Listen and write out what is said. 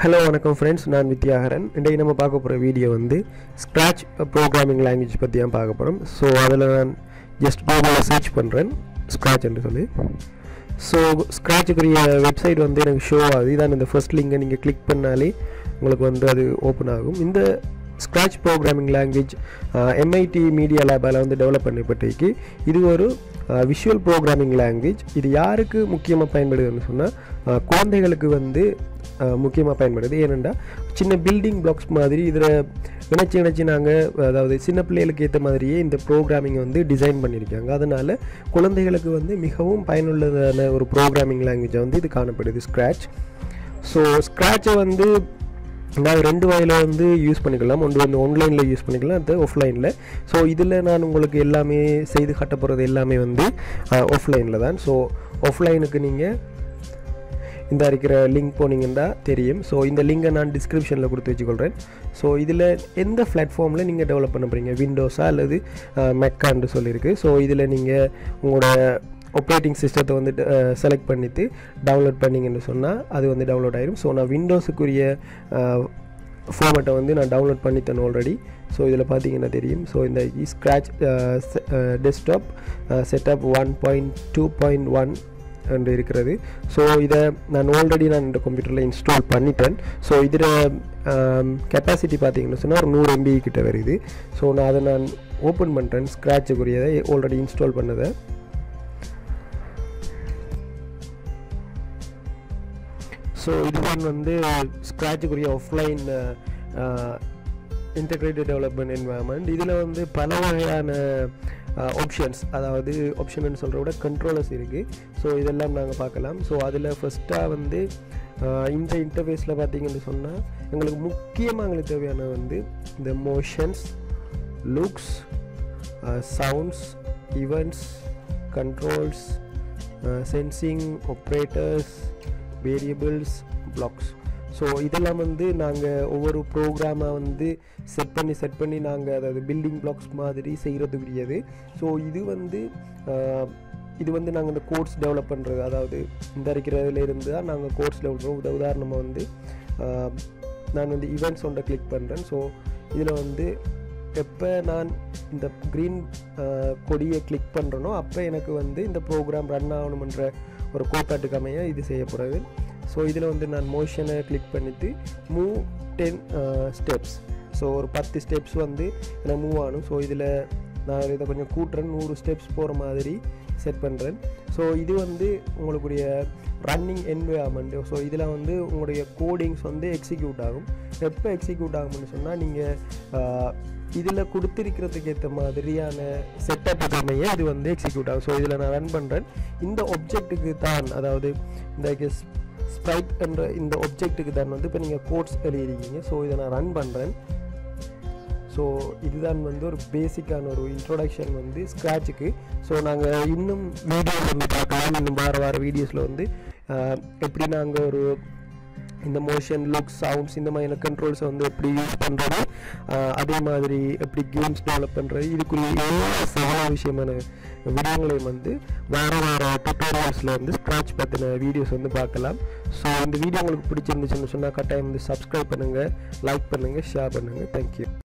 Hello வணக்கம் friends நான் வித்யாகரன். இன்றைக்கு நம்ம பார்க்க போகிற வீடியோ வந்து ஸ்க்ராட்ச் ப்ரோக்ராமிங் லாங்குவேஜ் பற்றி தான் பார்க்க போகிறோம் ஸோ அதில் நான் ஜஸ்ட் கூகுளில் சர்ச் பண்ணுறேன் ஸ்க்ராட்ச் என்று சொல்லி. ஸோ ஸ்க்ராட்சுக்குரிய வெப்சைட் வந்து எனக்கு ஷோ ஆகுது. இதான் இந்த ஃபர்ஸ்ட் லிங்கை நீங்கள் கிளிக் பண்ணாலே உங்களுக்கு வந்து அது ஓப்பன் ஆகும். இந்த scratch programming language MIT media லேபால் வந்து டெவலப் பண்ணப்பட்டிருக்கு. இது ஒரு விஷுவல் ப்ரோக்ராமிங் லாங்குவேஜ் இது யாருக்கு முக்கியமாக பயன்படுதுன்னு சொன்னால் குழந்தைகளுக்கு வந்து முக்கியமாக பயன்படுது. ஏனென்றால் சின்ன பில்டிங் பிளாக்ஸ் மாதிரி இதில் இணைச்சி இணைச்சி நாங்கள் அதாவது சின்ன பிள்ளைகளுக்கு ஏற்ற மாதிரியே இந்த ப்ரோக்ராமிங் வந்து டிசைன் பண்ணியிருக்காங்க. அதனால் குழந்தைகளுக்கு வந்து மிகவும் பயனுள்ளதான ஒரு ப்ரோக்ராமிங் லாங்குவேஜை வந்து இது காணப்படுது ஸ்க்ராட்ச் ஸோ ஸ்க்ராட்சை வந்து நான் ரெண்டு வகையில் வந்து யூஸ் பண்ணிக்கலாம். ஒன்று வந்து ஆன்லைனில் யூஸ் பண்ணிக்கலாம் அது ஆஃப்லைனில் ஸோ இதில் நான் உங்களுக்கு எல்லாமே செய்து காட்ட போகிறது எல்லாமே வந்து ஆஃப்லைனில் தான். ஸோ ஆஃப்லைனுக்கு நீங்கள் இந்த இருக்கிற லிங்க் போனீங்கன்னா தெரியும். ஸோ இந்த லிங்கை நான் டிஸ்கிரிப்ஷனில் கொடுத்து வச்சுக்கொள்கிறேன் ஸோ இதில் எந்த பிளாட்ஃபார்மில் நீங்கள் டெவலப் பண்ண போகிறீங்க விண்டோஸா அல்லது மெக்கான்னு சொல்லியிருக்கு. ஸோ இதில் நீங்கள் உங்களோட ஆப்ரேட்டிங் சிஸ்டத்தை வந்து செலக்ட் பண்ணிவிட்டு டவுன்லோட் பண்ணிங்கன்னு சொன்னால் அது வந்து டவுன்லோட் ஆயிடும் ஸோ நான் விண்டோஸுக்குரிய ஃபார்மேட்டை வந்து நான் டவுன்லோட் பண்ணித்தேன் ஆல்ரெடி ஸோ இதில் பார்த்தீங்கன்னா தெரியும். ஸோ இந்த scratch desktop setup one point two point one என்று இருக்கிறது. ஸோ இதை நான் ஆல்ரெடி நான் இந்த கம்ப்யூட்டரில் இன்ஸ்டால் பண்ணிட்டேன். ஸோ இதில் கெப்பாசிட்டி பார்த்தீங்கன்னு சொன்னால் ஒரு நூறு எம்பி கிட்ட வருது. ஸோ நான் அதை நான் ஓப்பன் பண்ணுறேன் ஸ்க்ராட்சுக்குரியதை ஆல்ரெடி இன்ஸ்டால் பண்ணதை. ஸோ இதுதான் வந்து ஸ்க்ராட்சுக்குரிய ஆஃப்லைன் இன்டெகிரேட்டட் டெவலப்மெண்ட் என்வாயன்மெண்ட் இதில் வந்து பல வகையான ஆப்ஷன்ஸ் அதாவது ஆப்ஷன் சொல்கிற விட கண்ட்ரோலர்ஸ் இருக்குது ஸோ இதெல்லாம் நாங்கள் பார்க்கலாம். ஸோ அதில் ஃபஸ்ட்டாக வந்து இந்த இன்டர்ஃபேஸில் பார்த்தீங்கன்னு சொன்னால் எங்களுக்கு முக்கியமாக எங்களுக்கு தேவையான வந்து இந்த motions looks sounds events controls sensing operators variables blocks so இதெல்லாம் வந்து நாங்கள் ஒவ்வொரு ப்ரோக்ராமாக வந்து செட் பண்ணி செட் பண்ணி நாங்கள் அதாவது பில்டிங் பிளாக்ஸ் மாதிரி செய்கிறதுக்குரியது ஸோ இது வந்து இது வந்து நாங்கள் இந்த கோர்ஸ் டெவலப் பண்ணுறது அதாவது இந்த இருக்கிறதுலேருந்து தான் நாங்கள் கோர்ஸ் டெவலப் பண்ணுறோம் உத உதாரணமாக வந்து நான் வந்து ஈவெண்ட்ஸ் ஒன்றை கிளிக் பண்ணுறேன் ஸோ இதில் வந்து எப்போ நான் இந்த க்ரீன் கொடியை கிளிக் பண்ணுறனோ அப்போ எனக்கு வந்து இந்த ப்ரோக்ராம் ரன் ஆகணுமன்ற ஒரு கோப்பாட்டுக்கு அமைய இது செய்யப்படுறது ஸோ இதில் வந்து நான் மோஷனை கிளிக் பண்ணிவிட்டு மூவ் டென் ஸ்டெப்ஸ் ஸோ ஒரு பத்து ஸ்டெப்ஸ் வந்து நான் மூவ் ஆகணும் ஸோ இதில் நான் இதை கொஞ்சம் கூட்டுறேன். நூறு ஸ்டெப்ஸ் போகிற மாதிரி செட் பண்ணுறேன் ஸோ இது வந்து உங்களுடைய ரன்னிங் என்வயர்மெண்ட்டு ஸோ இதில் வந்து உங்களுடைய கோடிங்ஸ் வந்து எக்ஸிக்யூட் ஆகும். எப்போ எக்ஸிக்யூட் ஆகும்னு சொன்னால் நீங்கள் uh, இதில் கொடுத்துருக்கிறதுக்கு ஏற்ற மாதிரியான செட்டப் அமைய இது வந்து எக்ஸிக்யூட் ஆகும். ஸோ இதில் நான் ரன் பண்ணுறேன் இந்த ஒப்ஜெக்ட்டுக்கு தான் அதாவது இந்த கெஸ் ஸ்ப்ரைட் என்ற இந்த ஒப்ஜெக்ட்டுக்கு தான் வந்து இப்போ நீங்கள் கோட்ஸ் எழுதியிருக்கீங்க ஸோ இதை நான் ரன் பண்ணுறேன் ஸோ இதுதான் வந்து ஒரு பேசிக்கான ஒரு இன்ட்ரொடக்ஷன் வந்து ஸ்க்ராட்சுக்கு ஸோ நாங்கள் இன்னும் வீடியோ வந்து பார்க்கலாம். இன்னும் வார வார வீடியோஸில் வந்து எப்படி நாங்கள் ஒரு இந்த மோஷன் லுக் சவுண்ட்ஸ் இந்த மாதிரியான கண்ட்ரோல்ஸை வந்து எப்படி யூஸ் பண்ணுறது அதே மாதிரி எப்படி கேம்ஸ் டெவலப் பண்ணுறது இதுக்குரிய எல்லா சகல விஷயமான விடயங்களையும் வந்து வேற வேறு டுட்டோரியல்ஸில் வந்து ஸ்க்ராட்ச் பற்றின வீடியோஸ் வந்து பார்க்கலாம். ஸோ இந்த வீடியோ உங்களுக்கு பிடிச்சிருந்துச்சுன்னு சொன்னால் கட்டாயம் வந்து சப்ஸ்கிரைப் பண்ணுங்கள் லைக் பண்ணுங்கள் ஷேர் பண்ணுங்கள் தேங்க்யூ